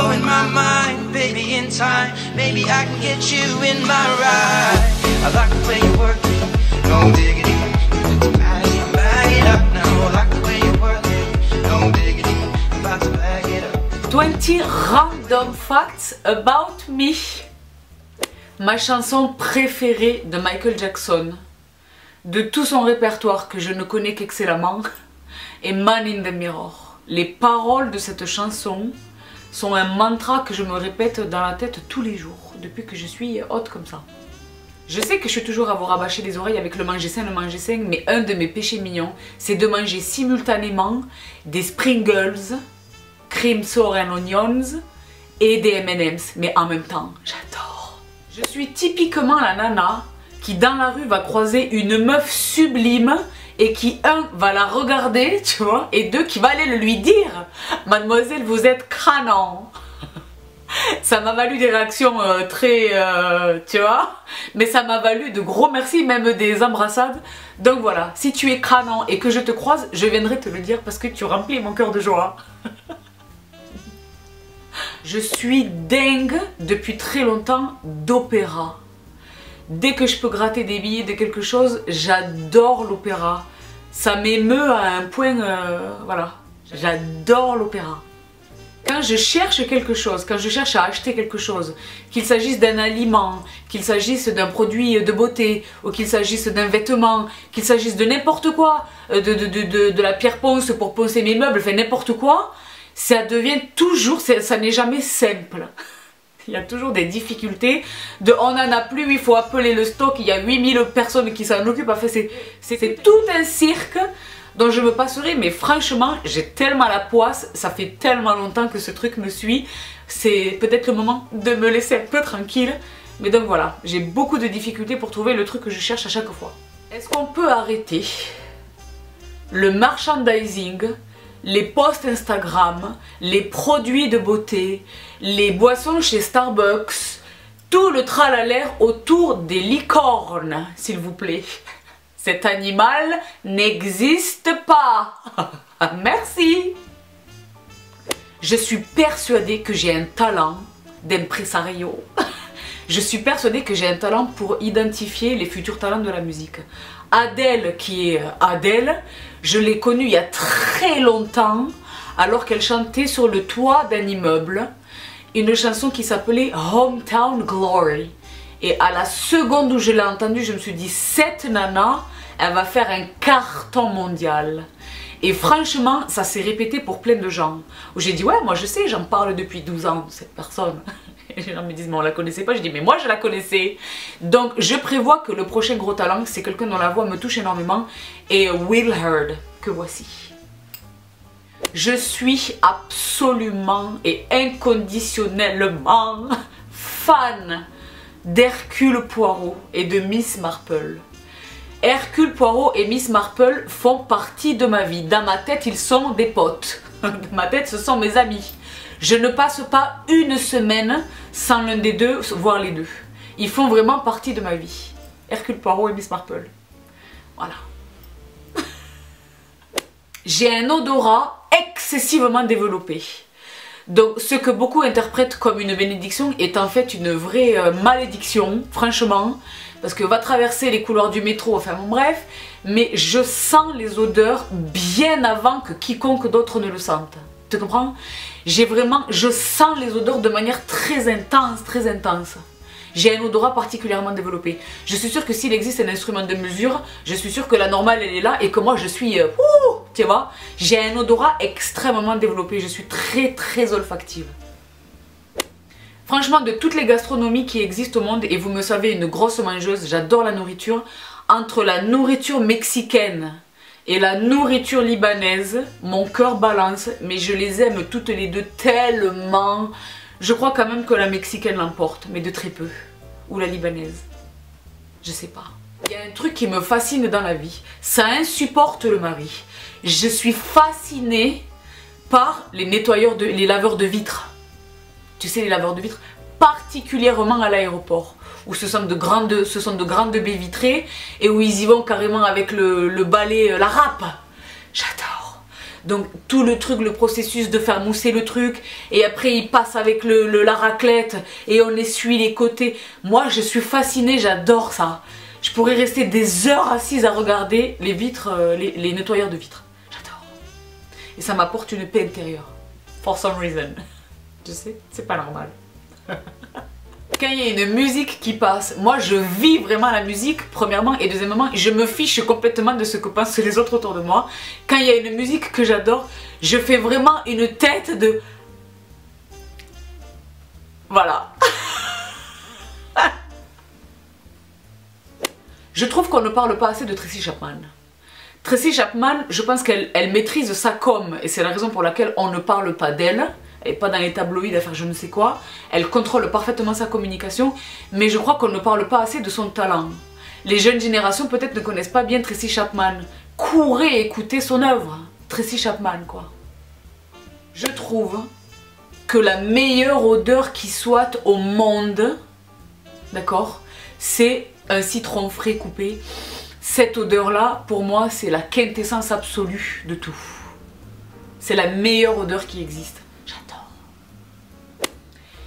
blowing my mind, baby. In time, maybe I can get you in my ride. I like the way you work it, no diggity. Let's bag it, bag it up now. I like the way you work it, no diggity. I'm about to bag it up. 20 random facts about me. Ma chanson préférée de Michael Jackson, de tout son répertoire que je ne connais qu'excellemment, est Man in the Mirror. Les paroles de cette chanson sont un mantra que je me répète dans la tête tous les jours, depuis que je suis haute comme ça. Je sais que je suis toujours à vous rabâcher les oreilles avec le manger sain, le manger sain, mais un de mes péchés mignons, c'est de manger simultanément des Springles, cream sour and onions et des M&M's, mais en même temps, j'adore. Je suis typiquement la nana qui dans la rue va croiser une meuf sublime et qui un va la regarder, tu vois, et deux qui va aller le lui dire, mademoiselle vous êtes crânant. Ça m'a valu des réactions euh, très, euh, tu vois, mais ça m'a valu de gros merci, même des embrassades. Donc voilà, si tu es crânant et que je te croise, je viendrai te le dire parce que tu remplis mon cœur de joie. Je suis dingue depuis très longtemps d'opéra. Dès que je peux gratter des billets de quelque chose, j'adore l'opéra. Ça m'émeut à un point, euh, voilà. J'adore l'opéra. Quand je cherche quelque chose, quand je cherche à acheter quelque chose, qu'il s'agisse d'un aliment, qu'il s'agisse d'un produit de beauté, ou qu'il s'agisse d'un vêtement, qu'il s'agisse de n'importe quoi, euh, de, de, de, de, la pierre ponce pour poncer mes meubles, enfin n'importe quoi, ça devient toujours, ça n'est jamais simple. Il y a toujours des difficultés de on n'en a plus, il faut appeler le stock, il y a 8000 personnes qui s'en occupent. Enfin, c'est tout un cirque dont je me passerai, mais franchement, j'ai tellement la poisse, ça fait tellement longtemps que ce truc me suit. C'est peut-être le moment de me laisser un peu tranquille. Mais donc voilà, j'ai beaucoup de difficultés pour trouver le truc que je cherche à chaque fois. Est-ce qu'on peut arrêter le merchandising les posts Instagram, les produits de beauté, les boissons chez Starbucks, tout le tralalaire autour des licornes, s'il vous plaît. Cet animal n'existe pas. Merci. Je suis persuadée que j'ai un talent d'impresario. Je suis persuadée que j'ai un talent pour identifier les futurs talents de la musique. Adèle, qui est Adèle, je l'ai connue il y a très longtemps, alors qu'elle chantait sur le toit d'un immeuble, une chanson qui s'appelait Hometown Glory. Et à la seconde où je l'ai entendue, je me suis dit, cette nana, elle va faire un carton mondial. Et franchement, ça s'est répété pour plein de gens. Où j'ai dit, ouais, moi je sais, j'en parle depuis 12 ans, cette personne. Et les gens me disent, mais on la connaissait pas. Je dis, mais moi je la connaissais. Donc je prévois que le prochain gros talent, c'est quelqu'un dont la voix me touche énormément. Et Will Heard, que voici. Je suis absolument et inconditionnellement fan d'Hercule Poirot et de Miss Marple. Hercule Poirot et Miss Marple font partie de ma vie. Dans ma tête, ils sont des potes. Dans ma tête, ce sont mes amis. Je ne passe pas une semaine sans l'un des deux, voire les deux. Ils font vraiment partie de ma vie. Hercule Poirot et Miss Marple. Voilà. J'ai un odorat excessivement développé. Donc ce que beaucoup interprètent comme une bénédiction est en fait une vraie euh, malédiction, franchement. Parce que va traverser les couloirs du métro, enfin bon bref. Mais je sens les odeurs bien avant que quiconque d'autre ne le sente. Tu comprends? J'ai vraiment, je sens les odeurs de manière très intense, très intense. J'ai un odorat particulièrement développé. Je suis sûre que s'il existe un instrument de mesure, je suis sûre que la normale elle est là et que moi je suis... Euh, tu vois J'ai un odorat extrêmement développé. Je suis très très olfactive. Franchement, de toutes les gastronomies qui existent au monde, et vous me savez, une grosse mangeuse, j'adore la nourriture, entre la nourriture mexicaine et la nourriture libanaise, mon cœur balance, mais je les aime toutes les deux tellement. Je crois quand même que la mexicaine l'emporte, mais de très peu. Ou la libanaise. Je sais pas. Il y a un truc qui me fascine dans la vie. Ça insupporte le mari. Je suis fascinée par les nettoyeurs, de, les laveurs de vitres. Tu sais, les laveurs de vitres, particulièrement à l'aéroport où ce sont de grandes, ce sont baies vitrées et où ils y vont carrément avec le, le balai, euh, la râpe. J'adore. Donc tout le truc, le processus de faire mousser le truc, et après il passe avec le, la raclette, et on essuie les côtés. Moi je suis fascinée, j'adore ça. Je pourrais rester des heures assise à regarder les vitres, euh, les, les nettoyeurs de vitres. J'adore. Et ça m'apporte une paix intérieure. For some reason. Je sais, c'est pas normal. quand il y a une musique qui passe, moi je vis vraiment la musique, premièrement, et deuxièmement, je me fiche complètement de ce que pensent les autres autour de moi. Quand il y a une musique que j'adore, je fais vraiment une tête de... Voilà. je trouve qu'on ne parle pas assez de Tracy Chapman. Tracy Chapman, je pense qu'elle maîtrise sa com, et c'est la raison pour laquelle on ne parle pas d'elle elle n'est pas dans les tabloïds à faire je ne sais quoi. Elle contrôle parfaitement sa communication, mais je crois qu'on ne parle pas assez de son talent. Les jeunes générations peut-être ne connaissent pas bien Tracy Chapman. Courez écouter son œuvre. Tracy Chapman, quoi. Je trouve que la meilleure odeur qui soit au monde, d'accord, c'est un citron frais coupé. Cette odeur-là, pour moi, c'est la quintessence absolue de tout. C'est la meilleure odeur qui existe.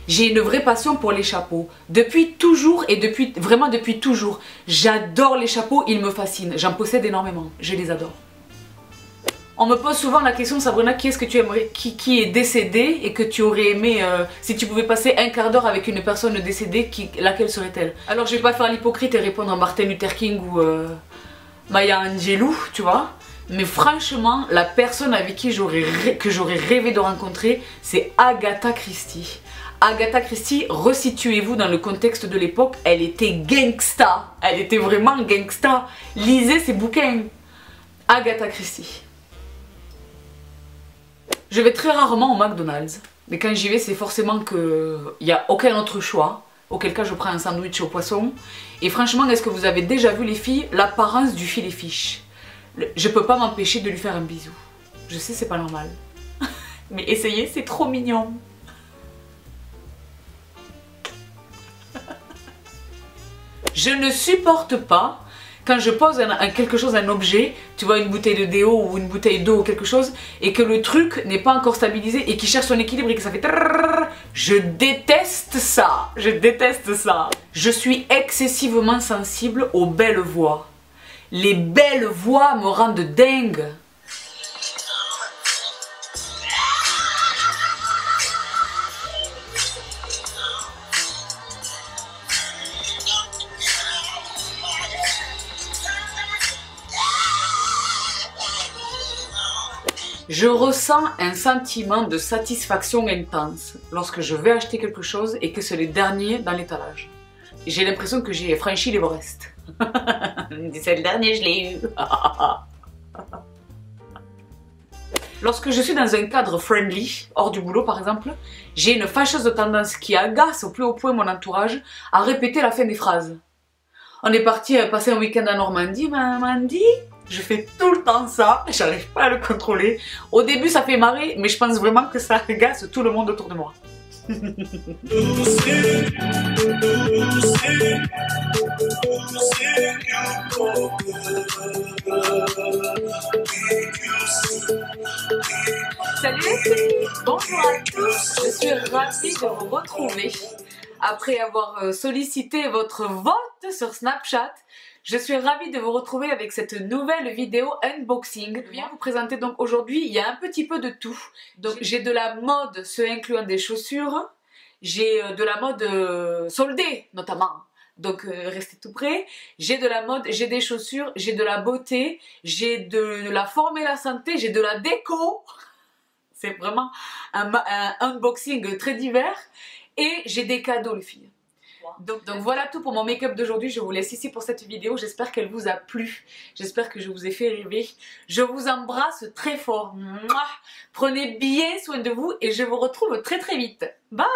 J'ai une vraie passion pour les chapeaux. Depuis toujours et depuis vraiment depuis toujours. J'adore les chapeaux, ils me fascinent. J'en possède énormément. Je les adore. On me pose souvent la question, Sabrina, qui est-ce que tu aimerais, qui, qui, est décédé et que tu aurais aimé, euh, si tu pouvais passer un quart d'heure avec une personne décédée, laquelle serait-elle? Alors je vais pas faire l'hypocrite et répondre à Martin Luther King ou euh, Maya Angelou, tu vois. Mais franchement, la personne avec qui j'aurais que j'aurais rêvé de rencontrer, c'est Agatha Christie. Agatha Christie, resituez-vous dans le contexte de l'époque, elle était gangsta. Elle était vraiment gangsta. Lisez ses bouquins. Agatha Christie. Je vais très rarement au McDonald's. Mais quand j'y vais, c'est forcément qu'il n'y a aucun autre choix. Auquel cas, je prends un sandwich au poisson. Et franchement, est-ce que vous avez déjà vu les filles L'apparence du filet fiche? Je peux pas m'empêcher de lui faire un bisou. Je sais, c'est pas normal. Mais essayez, c'est trop mignon. Je ne supporte pas quand je pose un, quelque chose, un objet, tu vois une bouteille de déo ou une bouteille d'eau ou quelque chose, et que le truc n'est pas encore stabilisé et qui cherche son équilibre et que ça fait je déteste ça, je déteste ça. Je suis excessivement sensible aux belles voix. Les belles voix me rendent dingue. Je ressens un sentiment de satisfaction intense lorsque je vais acheter quelque chose et que c'est le dernier dans l'étalage. J'ai l'impression que j'ai franchi l'Everest. c'est le dernier, je l'ai eu. Lorsque je suis dans un cadre friendly, hors du boulot par exemple, j'ai une fâcheuse tendance qui agace au plus haut point mon entourage à répéter la fin des phrases. On est parti passer un week-end à Normandie, maman dit je fais tout le temps ça, j'arrive pas à le contrôler. Au début ça fait marrer, mais je pense vraiment que ça agace tout le monde autour de moi. Salut les filles, bonjour à tous, je suis ravie de vous retrouver après avoir euh, sollicité votre vote sur Snapchat. Je suis ravie de vous retrouver avec cette nouvelle vidéo unboxing. Je viens vous présenter donc aujourd'hui, il y a un petit peu de tout. Donc j'ai de la mode, ce incluant des chaussures. J'ai euh, de la mode euh, soldée notamment. Donc euh, restez tout près. J'ai de la mode, j'ai des chaussures, j'ai de la beauté, j'ai de la forme et la santé, j'ai de la déco. C'est vraiment un, un unboxing très divers. Et j'ai des cadeaux les filles. Donc, voilà tout pour mon make-up d'aujourd'hui. Je vous laisse ici pour cette vidéo. J'espère qu'elle vous a plu. J'espère que je vous ai fait rêver. Je vous embrasse très fort. Prenez bien soin de vous et je vous retrouve très très vite. Bye